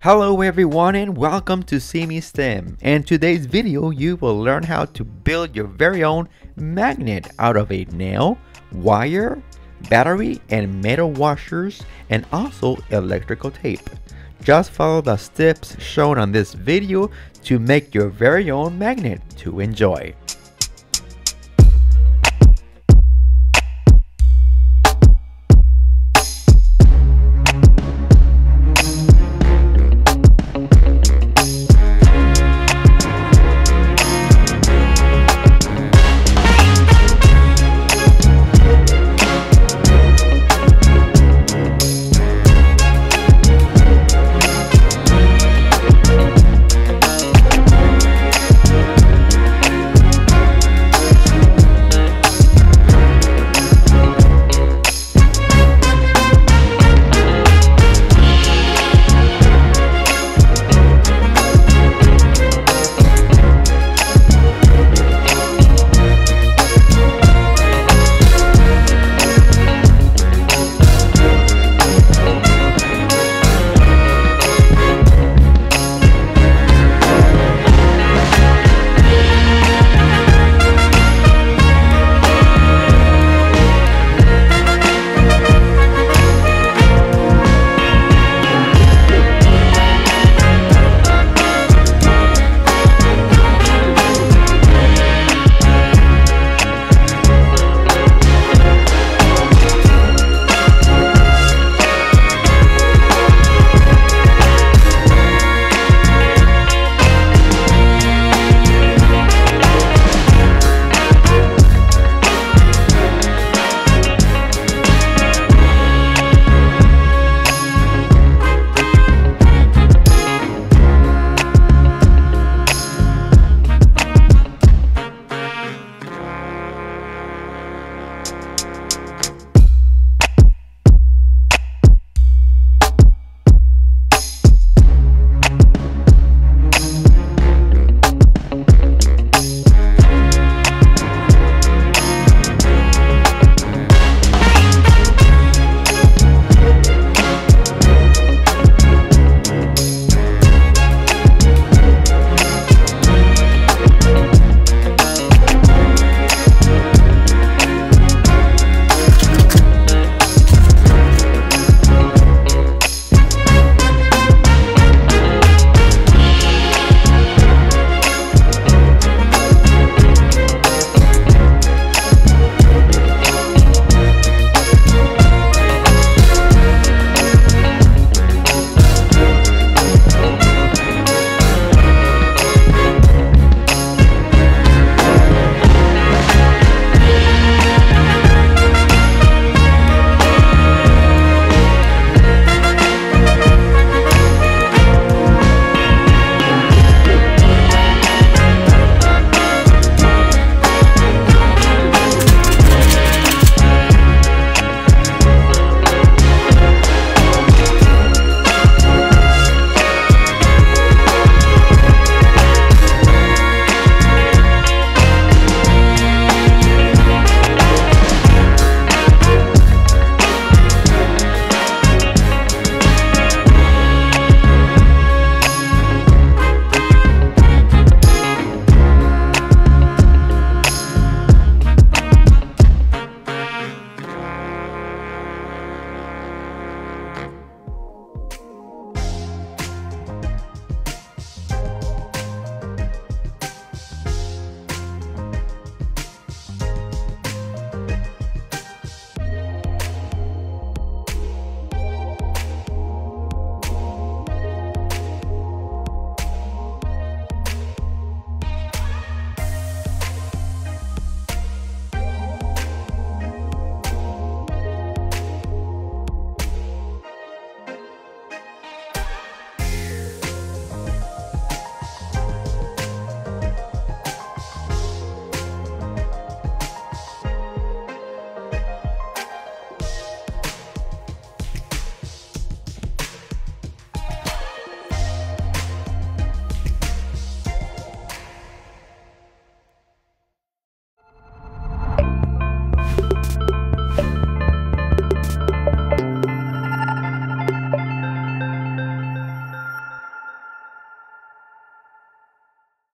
Hello everyone and welcome to Simi STEM. In today's video you will learn how to build your very own magnet out of a nail, wire, battery and metal washers and also electrical tape. Just follow the steps shown on this video to make your very own magnet to enjoy.